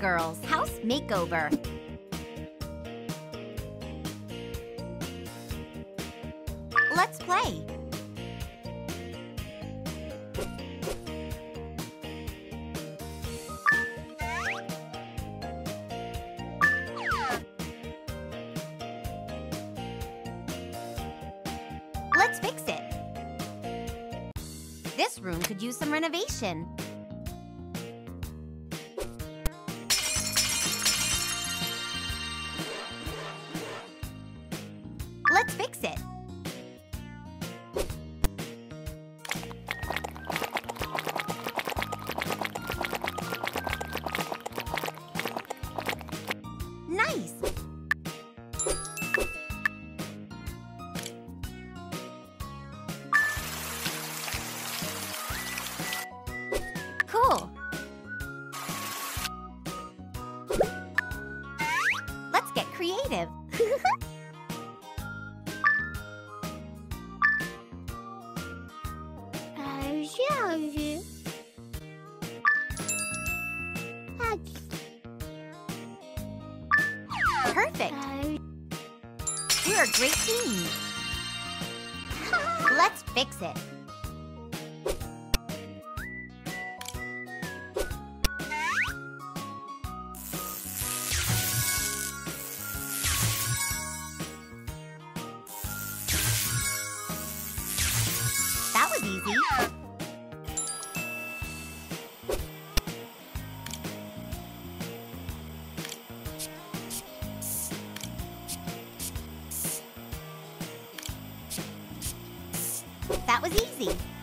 Girls House Makeover. Let's play. Let's fix it. This room could use some renovation. Let's fix it. Perfect! We're a great team! Let's fix it! That was easy.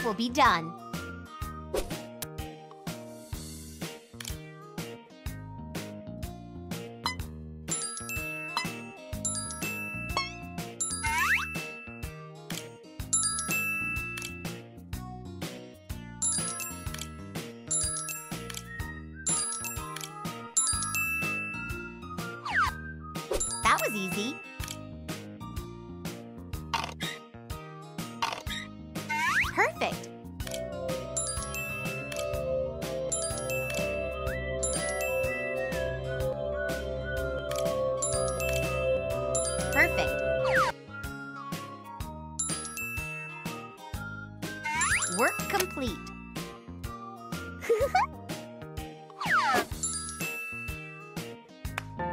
It will be done. That was easy.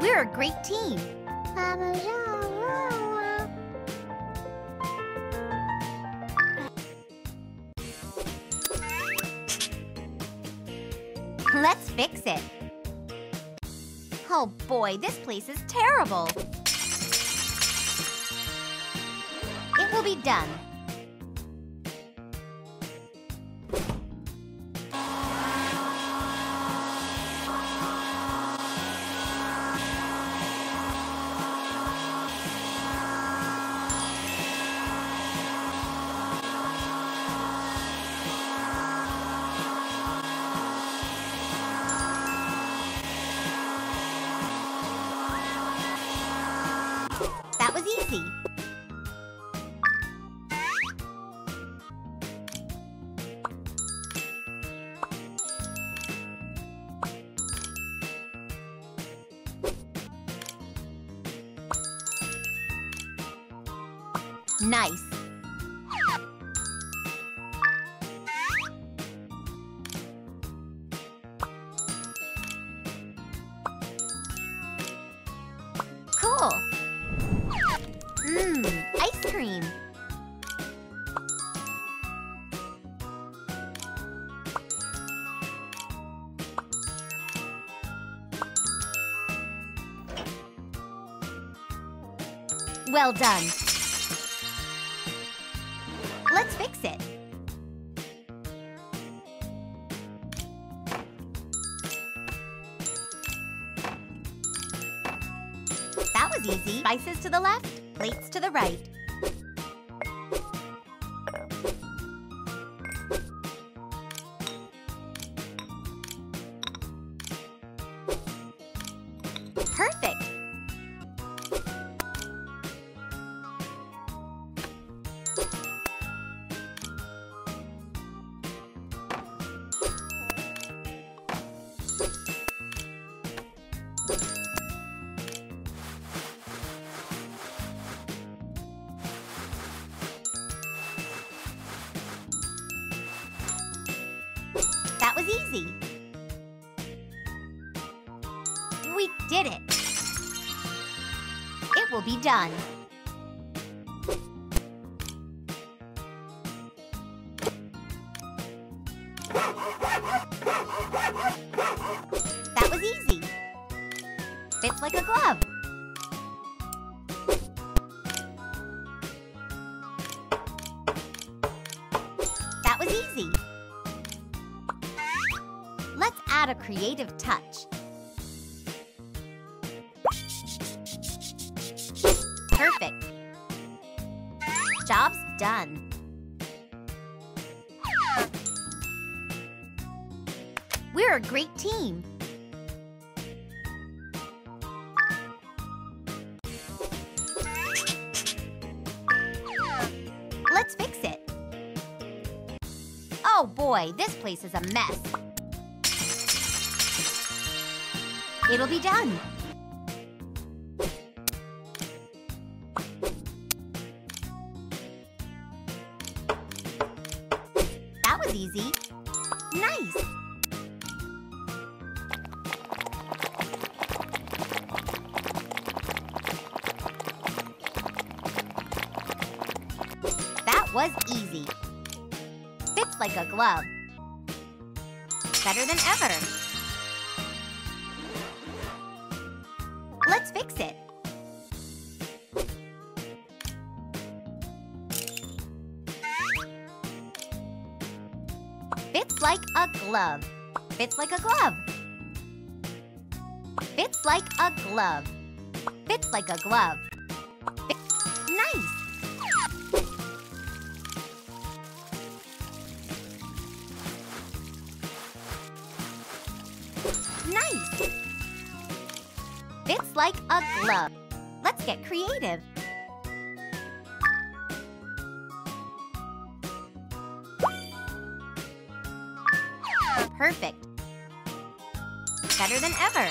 We're a great team. Let's fix it. Oh boy, this place is terrible. It will be done. Nice. Cool. Mmm, ice cream. Well done. Let's fix it. That was easy. Spices to the left, plates to the right. Did it. It will be done. That was easy. Fits like a glove. That was easy. Let's add a creative touch. Job's done. We're a great team. Let's fix it. Oh boy, this place is a mess. It'll be done. Was easy. Fits like a glove. Better than ever. Let's fix it. Fits like a glove. Fits like a glove. Fits like a glove. Fits like a glove. Glove. Let's get creative. Perfect. Better than ever.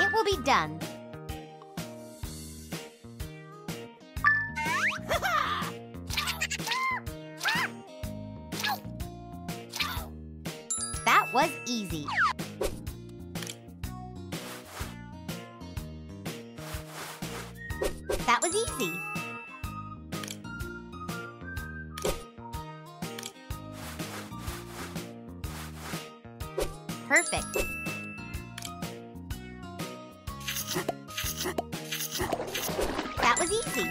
It will be done. That was easy. Was easy.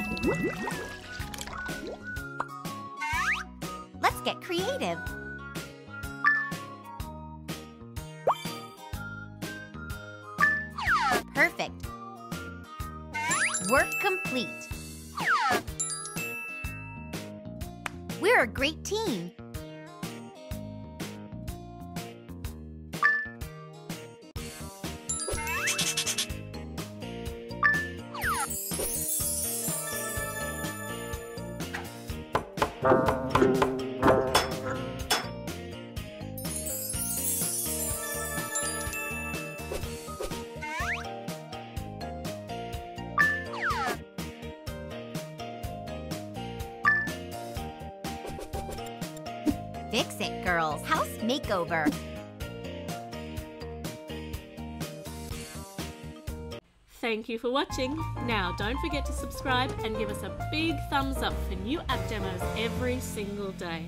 Let's get creative. Perfect. Work complete. We're a great team. Fix it, girls. House makeover. Thank you for watching. Now, don't forget to subscribe and give us a big thumbs up for new app demos every single day.